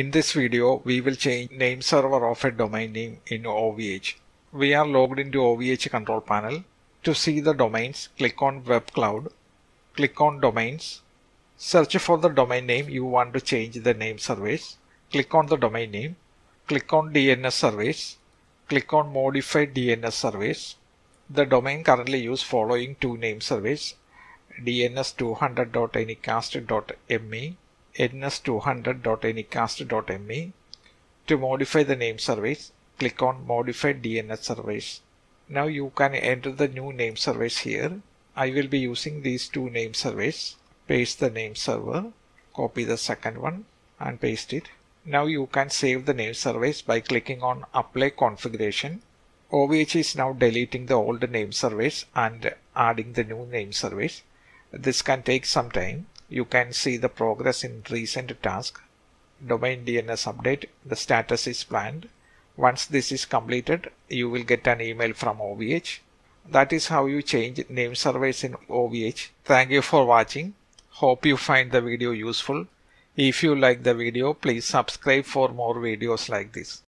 In this video, we will change name server of a domain name in OVH. We are logged into OVH control panel. To see the domains, click on Web Cloud, click on Domains, search for the domain name you want to change the name service, click on the domain name, click on DNS service, click on Modify DNS service. The domain currently use following two name service dns200.anycast.me ns200.anycast.me. To modify the name service, click on Modify DNS service. Now you can enter the new name service here. I will be using these two name service. Paste the name server, copy the second one and paste it. Now you can save the name service by clicking on Apply Configuration. OVH is now deleting the old name service and adding the new name service. This can take some time. You can see the progress in recent task. Domain DNS update, the status is planned. Once this is completed, you will get an email from OVH. That is how you change name service in OVH. Thank you for watching. Hope you find the video useful. If you like the video, please subscribe for more videos like this.